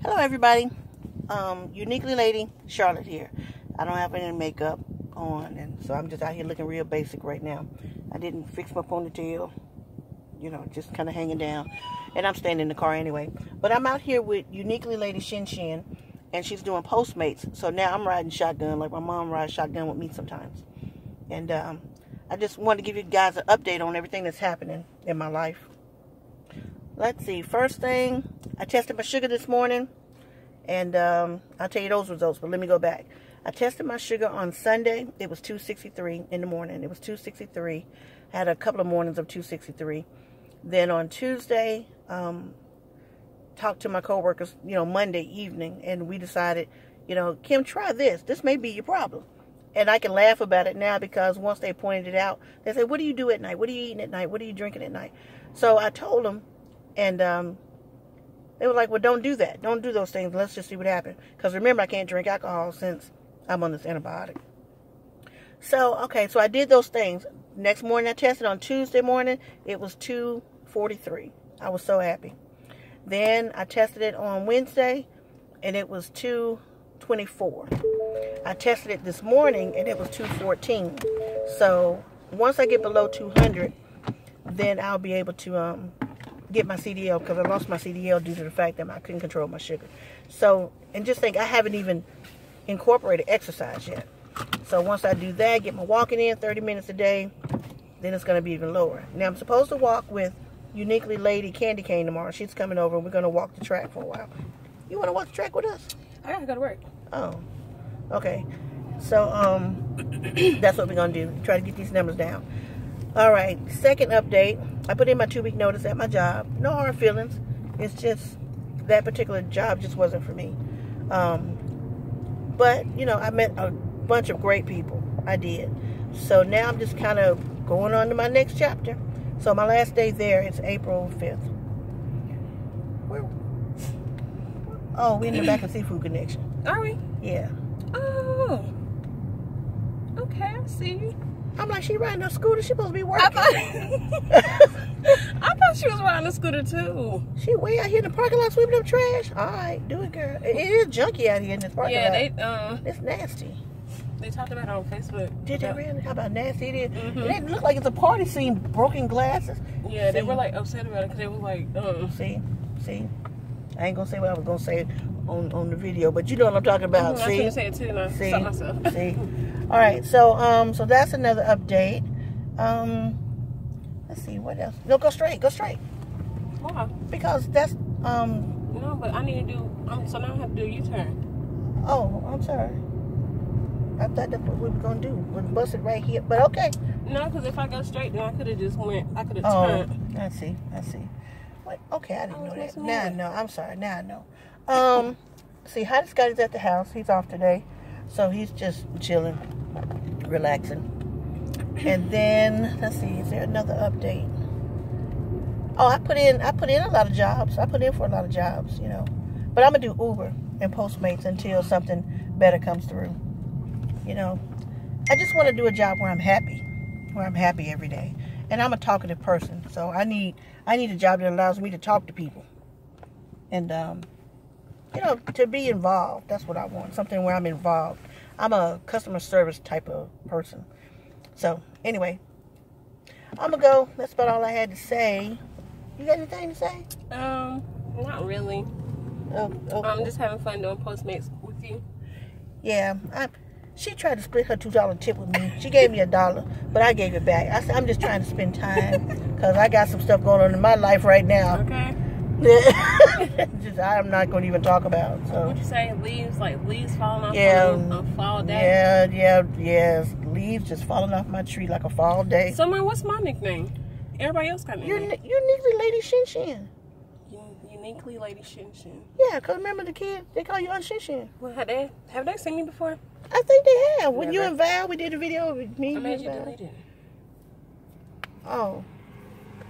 Hello, everybody. Um, uniquely lady Charlotte here. I don't have any makeup on, and so I'm just out here looking real basic right now. I didn't fix my ponytail, you know, just kind of hanging down, and I'm staying in the car anyway. But I'm out here with uniquely lady Shin Shin, and she's doing Postmates. So now I'm riding shotgun like my mom rides shotgun with me sometimes, and um, I just wanted to give you guys an update on everything that's happening in my life. Let's see. First thing, I tested my sugar this morning, and um, I'll tell you those results, but let me go back. I tested my sugar on Sunday. It was 263 in the morning. It was 263. I had a couple of mornings of 263. Then on Tuesday, um, talked to my coworkers, you know, Monday evening, and we decided, you know, Kim, try this. This may be your problem. And I can laugh about it now because once they pointed it out, they said, what do you do at night? What are you eating at night? What are you drinking at night? So I told them, and um, they were like, well, don't do that. Don't do those things. Let's just see what happens. Because remember, I can't drink alcohol since I'm on this antibiotic. So, okay, so I did those things. Next morning, I tested on Tuesday morning. It was 243. I was so happy. Then I tested it on Wednesday, and it was 224. I tested it this morning, and it was 214. So once I get below 200, then I'll be able to um, get my CDL because I lost my CDL due to the fact that I couldn't control my sugar. So, and just think, I haven't even incorporated exercise yet. So once I do that, get my walking in 30 minutes a day, then it's going to be even lower. Now, I'm supposed to walk with Uniquely Lady Candy Cane tomorrow. She's coming over and we're going to walk the track for a while. You want to walk the track with us? I gotta go to work. Oh, okay. So, um, that's what we're going to do. Try to get these numbers down. All right, second update. I put in my two week notice at my job. No hard feelings. It's just that particular job just wasn't for me. Um, but, you know, I met a bunch of great people. I did. So now I'm just kind of going on to my next chapter. So my last day there is April 5th. Where? Oh, we're in the back of Seafood Connection. Are we? Yeah. Oh. Okay, I see you. I'm like, she riding a scooter. She supposed to be I working. thought, I thought she was riding a scooter too. She way out here in the parking lot sweeping up trash. All right, do it, girl. It, it is junky out here in this parking Yeah, lot. they um It's nasty. they talked about it on Facebook. Did they really? How about nasty it is? Mhm. It didn't like it's a party scene. Broken glasses. Yeah, they were like upset about it because they were like, um, See, see. I ain't gonna say what I was gonna say on on the video, but you know what I'm talking about. I was see, gonna say it too. I see, see. All right, so um, so that's another update. Um, let's see what else. No, go straight, go straight, Why? because that's um. No, but I need to do. Um, so now I have to do a U-turn. Oh, I'm sorry. I thought that's what we were gonna do. Was bust it right here, but okay. No, because if I go straight, then I could have just went. I could have Oh, turned. I see. I see. What? Okay, I I didn't was know that. Now I know. I'm sorry. Now I know. Um, see, Hottest Hottie Scotty's at the house. He's off today, so he's just chilling, relaxing. And then let's see. Is there another update? Oh, I put in. I put in a lot of jobs. I put in for a lot of jobs. You know, but I'm gonna do Uber and Postmates until something better comes through. You know, I just want to do a job where I'm happy, where I'm happy every day. And I'm a talkative person, so I need I need a job that allows me to talk to people, and um, you know, to be involved. That's what I want. Something where I'm involved. I'm a customer service type of person. So anyway, I'm gonna go. That's about all I had to say. You got anything to say? Um, not really. Oh, oh, I'm just having fun doing Postmates with you. Yeah, I, she tried to split her two dollar tip with me. She gave me a dollar, but I gave it back. I said, I'm just trying to spend time because I got some stuff going on in my life right now. Okay. just I'm not going to even talk about. So Would you say leaves like leaves falling off Yeah. a fall day? yeah, yeah, yes. Leaves just falling off my tree like a fall day. Summer, what's my nickname? Everybody else got You're you're uniquely Lady Shin Shin. Un- Uniquely Lady Shin Shin. Yeah, cause remember the kids they call you Aunt Shin Shin. Well, have they have they seen me before? I think they have. When you and Val, we did a video with me. I and made you Val. delete it. Oh,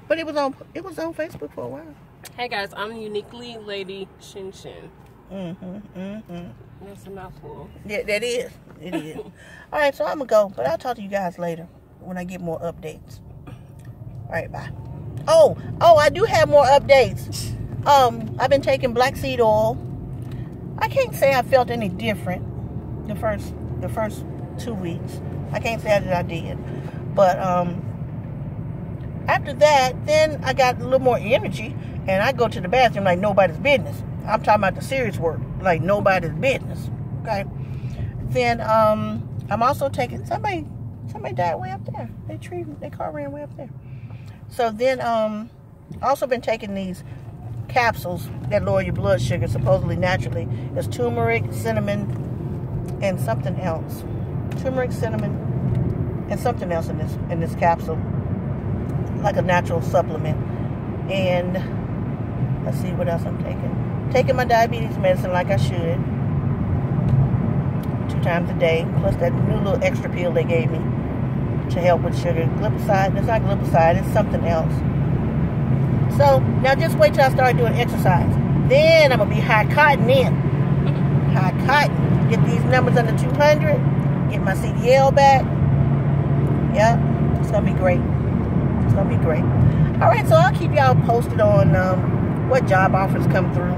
but it was on it was on Facebook for a while. Hey guys, I'm Uniquely Lady Shin Shin. Mm-hmm. Mm-hmm. That's a mouthful. Yeah, that is. It is. All right, so I'm gonna go, but I'll talk to you guys later when I get more updates. All right, bye. Oh, oh, I do have more updates. Um, I've been taking black seed oil I can't say I felt any different the first the first two weeks. I can't say that I did, but um, after that, then I got a little more energy, and I go to the bathroom like nobody's business. I'm talking about the serious work, like nobody's business. Okay. Then um, I'm also taking somebody. Somebody died way up there. They tree, they car ran way up there. So then, um, also been taking these capsules that lower your blood sugar supposedly naturally. It's turmeric, cinnamon, and something else. Turmeric, cinnamon, and something else in this in this capsule, like a natural supplement. And let's see what else I'm taking. Taking my diabetes medicine like I should two times a day, plus that new little extra pill they gave me to help with sugar. Glipizide, it's not glipizide, it's something else. So now just wait till I start doing exercise. Then I'm gonna be high cotton in. High cotton. Get these numbers under 200. Get my CDL back. Yeah. it's gonna be great. It's gonna be great. All right, so I'll keep y'all posted on um, what job offers come through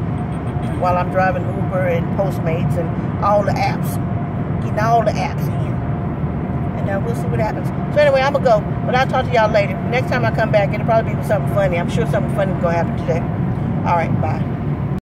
while I'm driving Uber and Postmates and all the apps getting all the apps in. And uh, we'll see what happens. So anyway, I'm going to go. But I'll talk to y'all later. Next time I come back, it'll probably be something funny. I'm sure something funny is going to happen today. All right, bye.